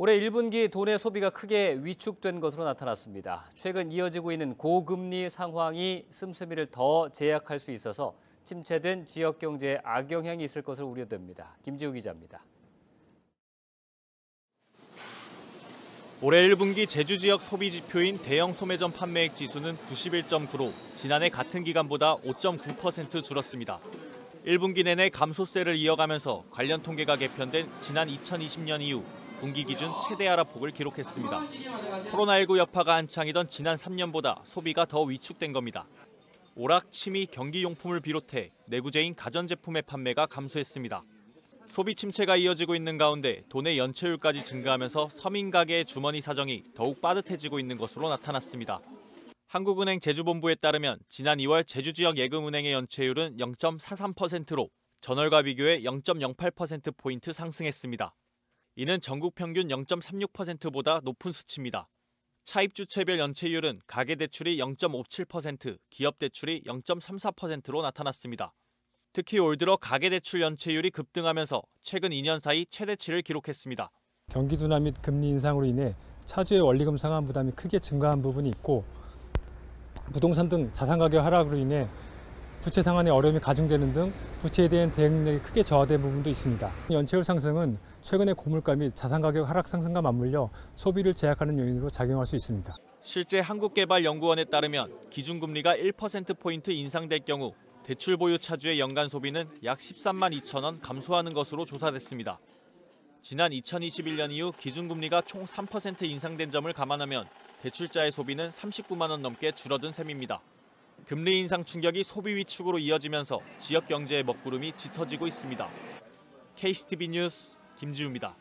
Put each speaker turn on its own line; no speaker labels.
올해 1분기 돈의 소비가 크게 위축된 것으로 나타났습니다. 최근 이어지고 있는 고금리 상황이 씀씀이를 더 제약할 수 있어서 침체된 지역 경제에 악영향이 있을 것으로 우려됩니다. 김지우 기자입니다.
올해 1분기 제주 지역 소비 지표인 대형 소매점 판매액 지수는 91.9로 지난해 같은 기간보다 5.9% 줄었습니다. 1분기 내내 감소세를 이어가면서 관련 통계가 개편된 지난 2020년 이후 분기 기준 최대 하락폭을 기록했습니다. 코로나19 여파가 한창이던 지난 3년보다 소비가 더 위축된 겁니다. 오락, 취미, 경기용품을 비롯해 내구재인 가전제품의 판매가 감소했습니다. 소비 침체가 이어지고 있는 가운데 돈의 연체율까지 증가하면서 서민 가게의 주머니 사정이 더욱 빠듯해지고 있는 것으로 나타났습니다. 한국은행 제주본부에 따르면 지난 2월 제주 지역 예금은행의 연체율은 0.43%로 전월과 비교해 0.08%포인트 상승했습니다. 이는 전국 평균 0.36%보다 높은 수치입니다. 차입 주체별 연체율은 가계 대출이 0.57%, 기업 대출이 0.34%로 나타났습니다. 특히 올 들어 가계 대출 연체율이 급등하면서 최근 2년 사이 최대치를 기록했습니다.
경기 둔화 및 금리 인상으로 인해 차주의 원리금 상환 부담이 크게 증가한 부분이 있고 부동산 등 자산 가격 하락으로 인해 부채 상환에 어려움이 가중되는 등 부채에 대한 대응력이 크게 저하된 부분도 있습니다. 연체율 상승은 최근의 고물가 및 자산 가격 하락 상승과 맞물려 소비를 제약하는 요인으로 작용할 수 있습니다.
실제 한국개발연구원에 따르면 기준금리가 1%포인트 인상될 경우 대출 보유 차주의 연간 소비는 약 13만 2천 원 감소하는 것으로 조사됐습니다. 지난 2021년 이후 기준금리가 총 3% 인상된 점을 감안하면 대출자의 소비는 39만 원 넘게 줄어든 셈입니다. 금리 인상 충격이 소비 위축으로 이어지면서 지역 경제의 먹구름이 짙어지고 있습니다. KCTV 뉴스 김지우입니다.